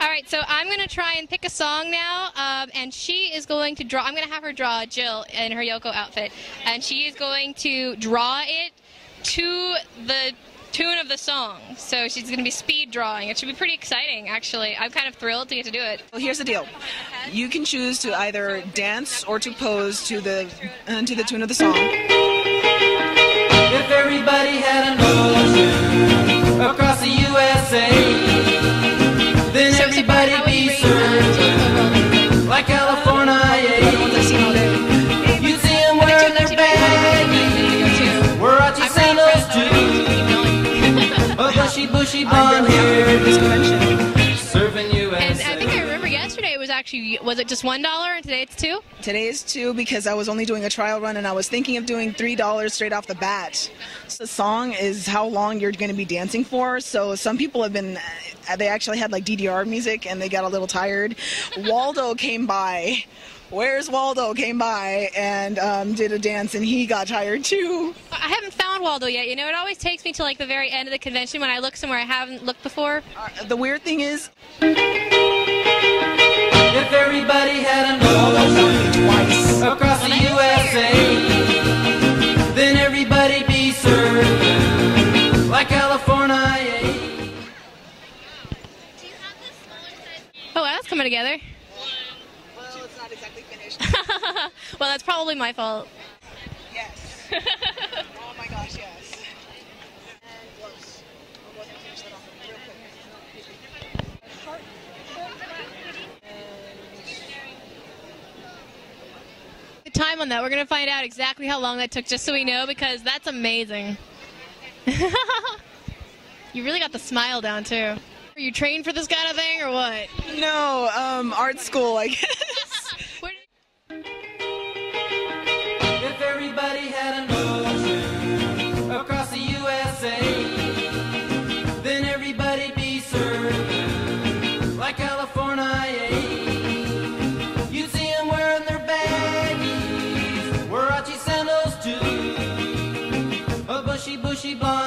All right, so I'm going to try and pick a song now, um, and she is going to draw. I'm going to have her draw Jill in her Yoko outfit, and she is going to draw it to the tune of the song. So she's going to be speed drawing. It should be pretty exciting, actually. I'm kind of thrilled to get to do it. Well, here's the deal. You can choose to either dance or to pose to the uh, to the tune of the song. Actually was it just one dollar and today it's two? Today is two because I was only doing a trial run and I was thinking of doing three dollars straight off the bat. So the song is how long you're going to be dancing for. So some people have been, they actually had like DDR music and they got a little tired. Waldo came by. Where's Waldo? Came by and um, did a dance and he got tired too. I haven't found Waldo yet. You know, it always takes me to like the very end of the convention when I look somewhere I haven't looked before. Uh, the weird thing is, If everybody had an Waldo ocean twice. across the USA, then everybody'd be served like California. Oh, that's coming together. Well, it's not exactly finished. well, that's probably my fault. Yes. oh my gosh, yes. And gloves. I'll go ahead and finish that off real quick. Heart. The time on that, we're gonna find out exactly how long that took, just so we know, because that's amazing. you really got the smile down too. Are you trained for this kind of thing or what? No, um, art school, I guess. she bought.